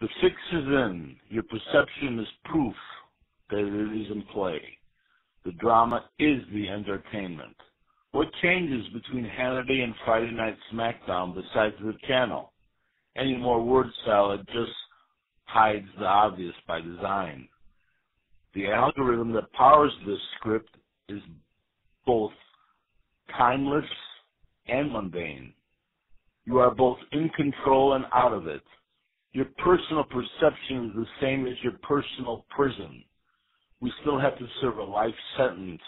The fix is in. Your perception is proof that it is in play. The drama is the entertainment. What changes between Hannity and Friday Night SmackDown besides the channel? Any more word salad just hides the obvious by design. The algorithm that powers this script is both timeless and mundane. You are both in control and out of it. Your personal perception is the same as your personal prison. We still have to serve a life sentence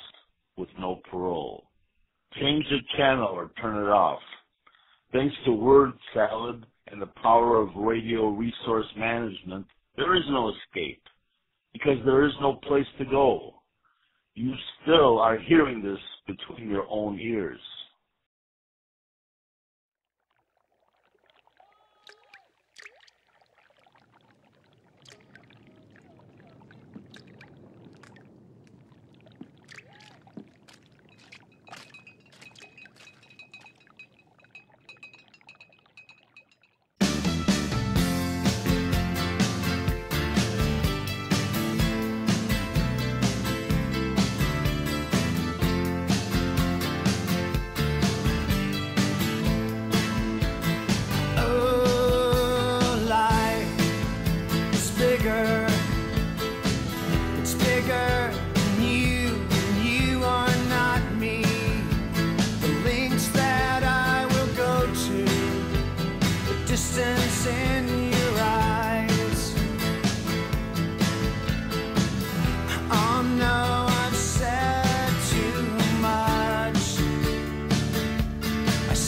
with no parole. Change the channel or turn it off. Thanks to word salad and the power of radio resource management, there is no escape because there is no place to go. You still are hearing this between your own ears.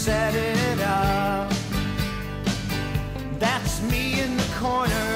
Set it up. That's me in the corner.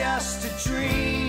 Just a dream.